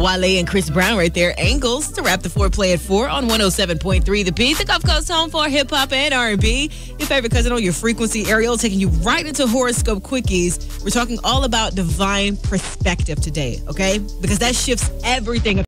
Wale and Chris Brown right there. Angles to wrap the foreplay at 4 on 107.3 The Beat. The Gulf Coast home for hip hop and R&B. Your favorite cousin on your frequency, Ariel, taking you right into horoscope quickies. We're talking all about divine perspective today, okay? Because that shifts everything